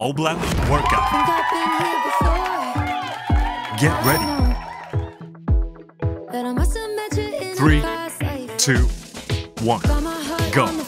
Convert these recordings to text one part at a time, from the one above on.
Allblanc workout. Get ready. Three, two, one, go.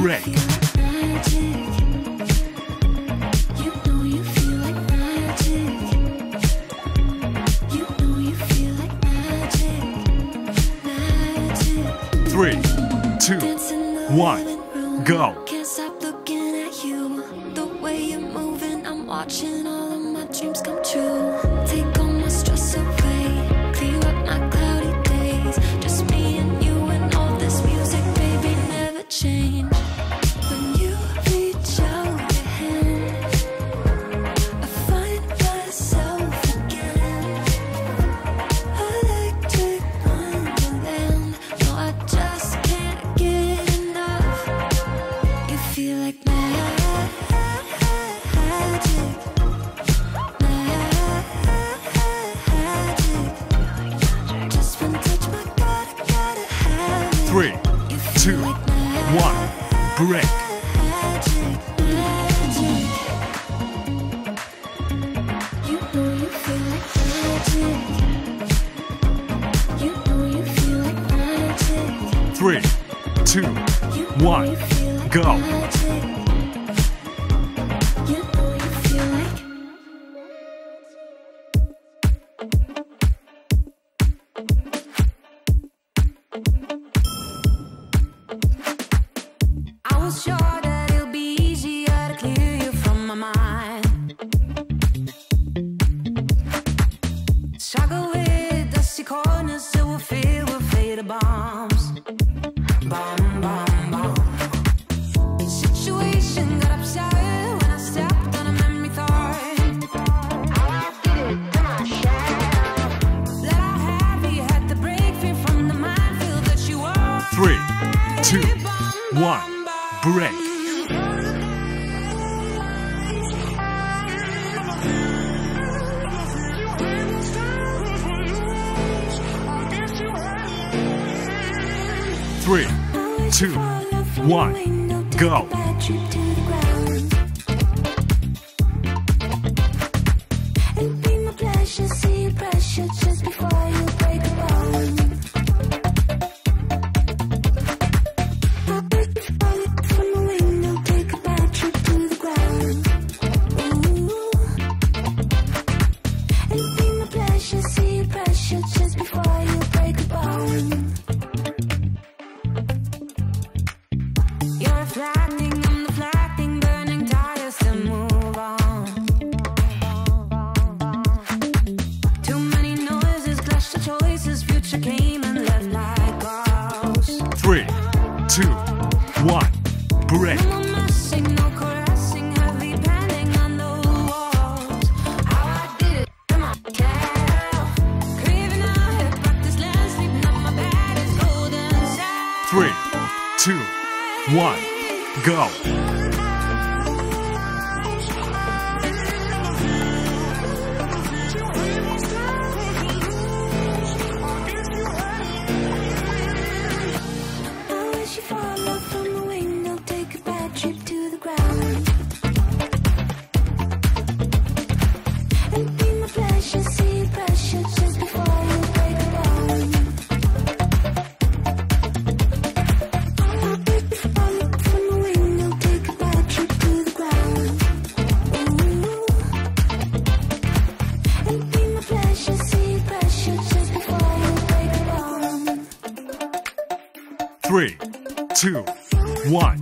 Greg. break. Three, two, one, go. One,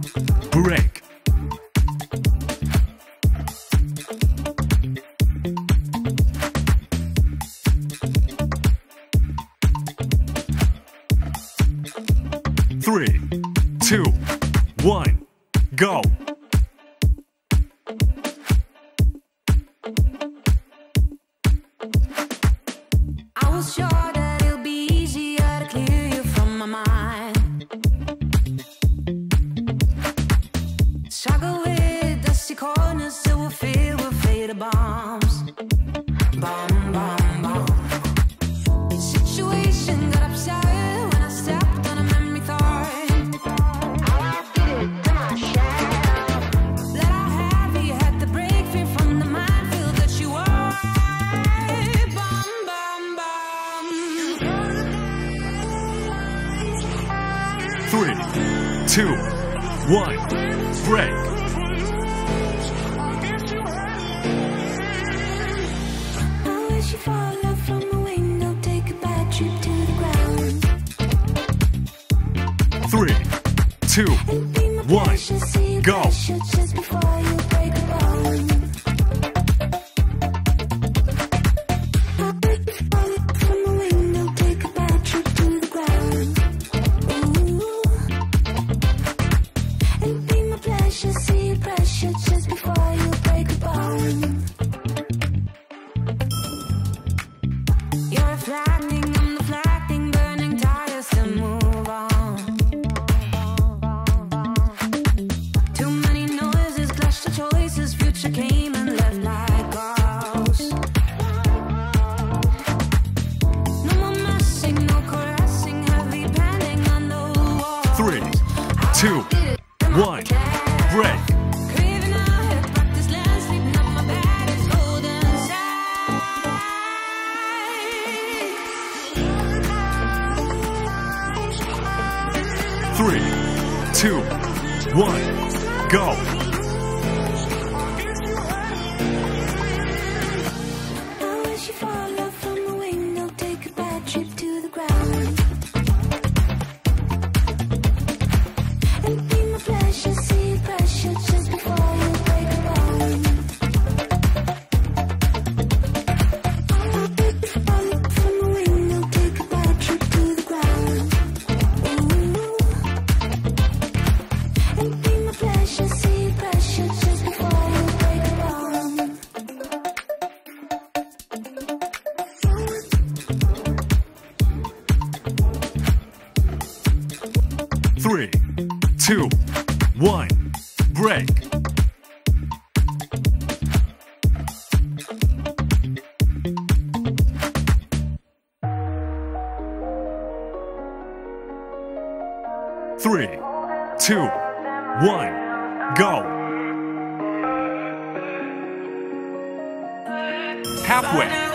halfway.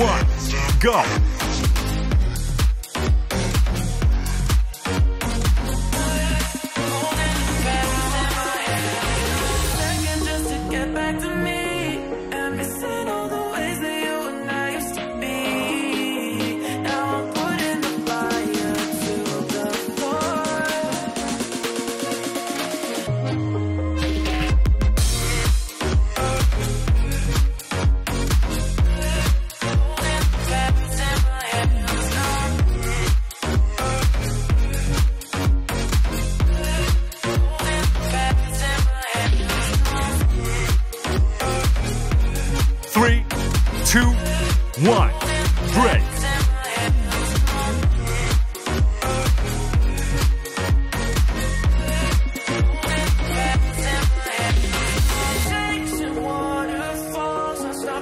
one, go.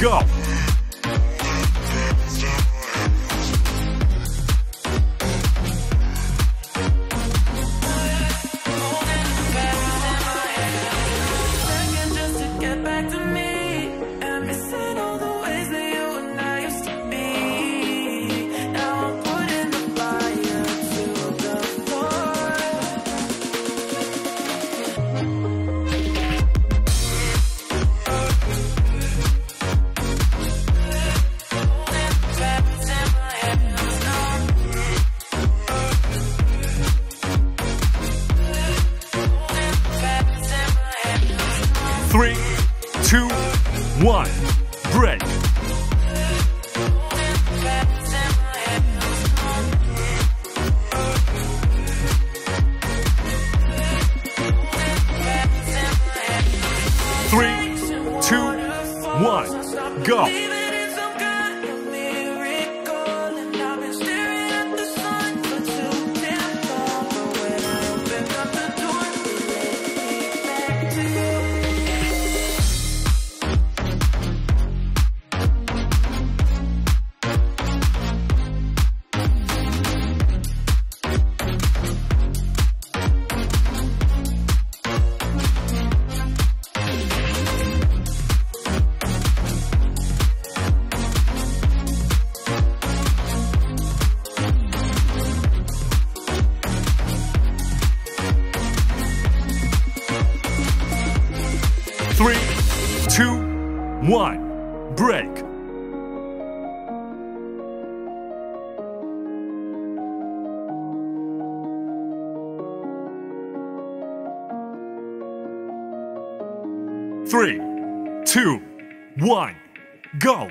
go. break. Three, two, one, go!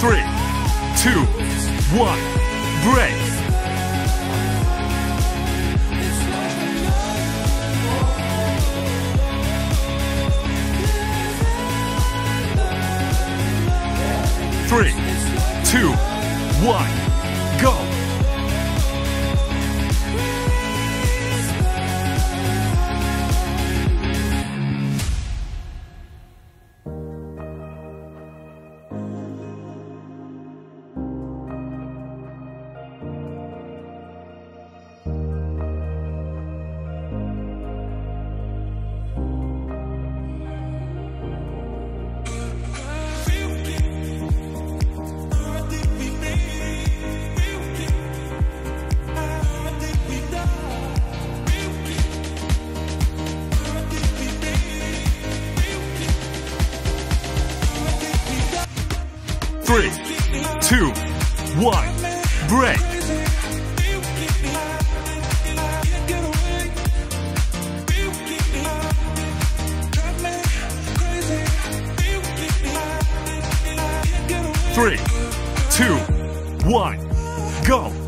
three, two, one, break. three, two, one, break. Three, two, one, go.